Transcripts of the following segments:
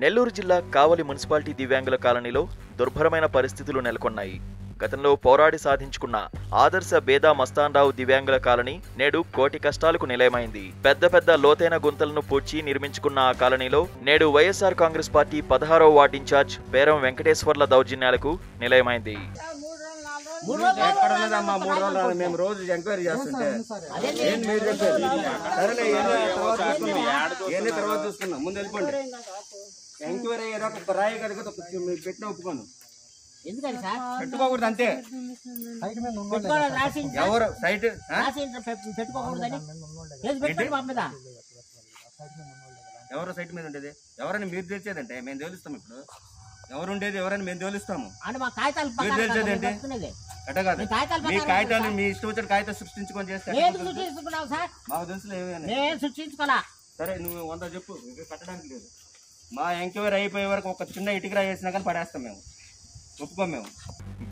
నెల్లూరు జిల్లా కావలి మున్సిపాలిటీ దివ్యాంగుల కాలనీలో దుర్భరమైన పరిస్థితులు నెలకొన్నాయి. గతంలో పోరాడి సాధించుకున్న ఆదర్శ బేదా మస్తాన్రావు దివ్యాంగుల కాలనీ నేడు కోటి కష్టాలకు నిలయమైంది. పెద్ద పెద్ద లోతైన గుంతలను పూడ్చి నిర్మించుకున్న ఆ కాలనీలో నేడు వైఎస్ఆర్ కాంగ్రెస్ పార్టీ పదహారవ వార్డు ఇన్ఛార్జ్ పేరం వెంకటేశ్వర్ల దౌర్జన్యాలకు నిలయమైంది. మూడు రోజులు మేము రోజు ఎంక్వైరీ చేస్తుంటే ఏం మీరు సరేలే తర్వాత ముందు వెళ్ళిపోండి. ఎంక్వైరీ ఒక రాయి కనుక మీరు పెట్టిన ఒప్పుకోను. ఎందుకని సార్? పెట్టుకోకూడదు అంతే. ఎవరు? సైట్? ఎవరు సైట్ మీద ఉండేది? ఎవరని మీరు తెలిసేదంటే మేము తెలుస్తాం ఇప్పుడు. ఎవరు ఉండేది ఎవరని మేము తెలుస్తాము. అంటే మా కాగితాలు మీరు కాదు. మీ కాగితాలు మీ ఇష్టం వచ్చిన కాగితం సృష్టించుకొని చేస్తే ఎట్ట నేను కుదురుతుంది? సృష్టించుకున్నావు సార్? మాకు తెలుసులే ఏమీ నేను సృష్టించుకోవాలా సరే నువ్వు వంద చెప్పు. కట్టడానికి లేదు. మా ఎంక్వైరీ అయిపోయే వరకు ఒక చిన్న ఇటుక వేసినా కానీ పడేస్తాం మేము. ఒప్పుకోం మేము.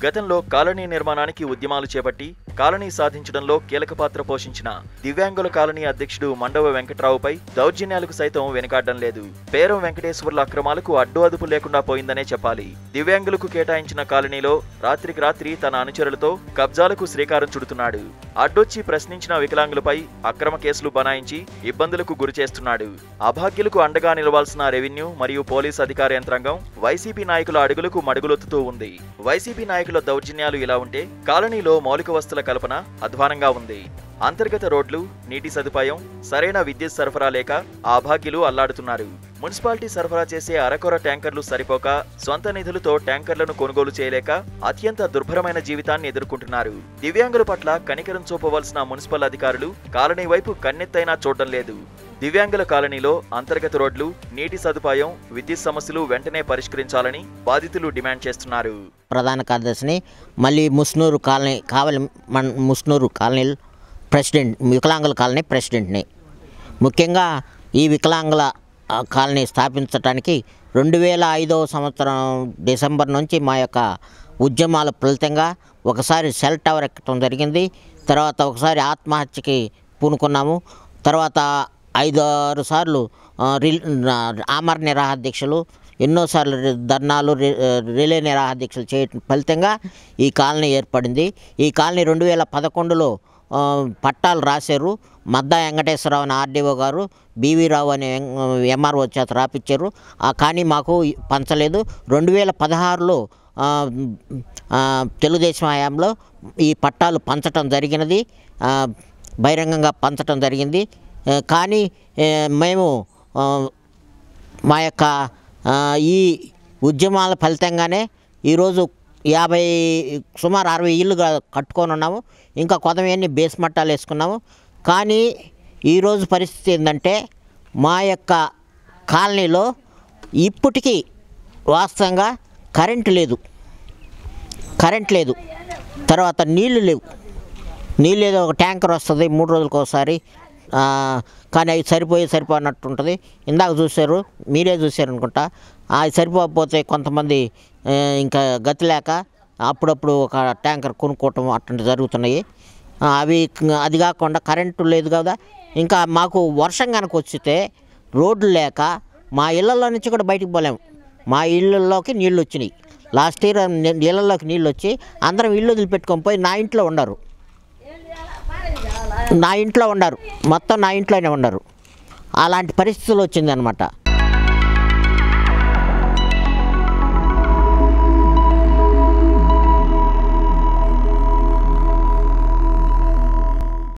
గతంలో కాలనీ నిర్మాణానికి ఉద్యమాలు చేపట్టి కాలనీ సాధించడంలో కీలక పాత్ర పోషించిన దివ్యాంగుల కాలనీ అధ్యక్షుడు మండవ వెంకట్రావుపై దౌర్జన్యాలకు సైతం వెనుకాడడం లేదు. పేరం వెంకటేశ్వర్ల అక్రమాలకు అడ్డు అదుపు లేకుండా పోయిందనే చెప్పాలి. దివ్యాంగులకు కేటాయించిన కాలనీలో రాత్రికి రాత్రి తన అనుచరులతో కబ్జాలకు శ్రీకారం చుడుతున్నాడు. అడ్డొచ్చి ప్రశ్నించిన వికలాంగులపై అక్రమ కేసులు బనాయించి ఇబ్బందులకు గురి చేస్తున్నాడు. అభాగ్యులకు అండగా నిలవాల్సిన రెవెన్యూ మరియు పోలీస్ అధికార యంత్రాంగం వైసీపీ నాయకుల అడుగులకు మడుగులొత్తుతూ ఉంది. వైసీపీ నాయకుల దౌర్జన్యాలు ఇలా ఉంటే కాలనీలో మౌలిక వస్తుల కల్పన అధ్వానంగా ఉంది. అంతర్గత రోడ్లు నీటి సదుపాయం సరైన విద్యుత్ సరఫరా లేక ఆ అభాగ్యులు అల్లాడుతున్నారు. మున్సిపాలిటీ సరఫరా చేసే అరకొర ట్యాంకర్లు సరిపోక సొంత నిధులతో ట్యాంకర్లను కొనుగోలు చేయలేక అత్యంత దుర్భరమైన జీవితాన్ని ఎదుర్కొంటున్నారు. దివ్యాంగుల పట్ల కనికరం చూపవలసిన మున్సిపల్ అధికారులు కాలనీ వైపు కన్నెత్తైనా చూడడం లేదు. దివ్యాంగుల కాలనీలో అంతర్గత రోడ్లు నీటి సదుపాయం విద్యుత్ సమస్యలు వెంటనే పరిష్కరించాలని బాధితులు డిమాండ్ చేస్తున్నారు. ప్రధాన కార్యదర్శిని మళ్ళీ ముస్నూరు కాలనీ కావలి మన ముస్నూరు కాలనీ ప్రెసిడెంట్ వికలాంగుల కాలనీ ప్రెసిడెంట్ని. ముఖ్యంగా ఈ వికలాంగుల కాలనీ స్థాపించడానికి రెండు వేల ఐదవ సంవత్సరం డిసెంబర్ నుంచి మా యొక్క ఉద్యమాల ఫలితంగా ఒకసారి సెల్ టవర్ ఎక్కడం జరిగింది. తర్వాత ఒకసారి ఆత్మహత్యకి పూనుకున్నాము. తర్వాత ఐదు ఆరు సార్లు రిల్ ఆ, ఆమర నిరాహాధ్యక్షులు ఎన్నోసార్లు ధర్నాలు రి- రిలే నిరాహాధ్యక్షులు చేయటం ఫలితంగా ఈ కాలనీ ఏర్పడింది. ఈ కాలనీ రెండు వేల పదకొండులో పట్టాలు రాశారు. మద్దా వెంకటేశ్వరరావు అని ఆర్డీఓ గారు బీవీ రావు అనే ఎంఆర్ఓ చేత రాపిచ్చారు. ఆ కానీ మాకు పంచలేదు. రెండు వేల పదహారులో తెలుగుదేశం హయాంలో ఈ పట్టాలు పంచటం జరిగినది. బహిరంగంగా పంచటం జరిగింది. కానీ మేము మా యొక్క ఈ ఉద్యమాల ఫలితంగానే ఈరోజు యాభై సుమారు అరవై ఇల్లు కట్టుకొని ఉన్నాము. ఇంకా కొంతమంది బేస్ మట్టాలు వేసుకున్నాము. కానీ ఈరోజు పరిస్థితి ఏంటంటే మా యొక్క కాలనీలో ఇప్పటికీ వాస్తవంగా కరెంటు లేదు. కరెంట్ లేదు. తర్వాత నీళ్ళు లేవు. నీళ్ళు ఏదో ఒక ట్యాంకర్ వస్తుంది మూడు రోజులకు ఒకసారి కానీ అవి సరిపోయి సరిపోనట్టు ఉంటుంది. ఇందాక చూశారు మీరే చూశారు అనుకుంటా అది సరిపోకపోతే కొంతమంది ఇంకా గతి లేక అప్పుడప్పుడు ఒక ట్యాంకర్ కొనుక్కోవటం అట్లాంటివి జరుగుతున్నాయి. అవి అది కాకుండా కరెంటు లేదు కదా. ఇంకా మాకు వర్షం కనుక వచ్చితే రోడ్లు లేక మా ఇళ్ళల్లో నుంచి కూడా బయటికి పోలేము మా ఇళ్ళల్లోకి నీళ్ళు వచ్చినాయి. లాస్ట్ ఇయర్ ఇళ్ళల్లోకి నీళ్ళు వచ్చి అందరం ఇల్లు వదిలిపెట్టుకొని పోయి నా ఇంట్లో ఉన్నారు. నా ఇంట్లో ఉన్నారు. మొత్తం నా ఇంట్లోనే ఉన్నారు. అలాంటి పరిస్థితులు వచ్చిందనమాట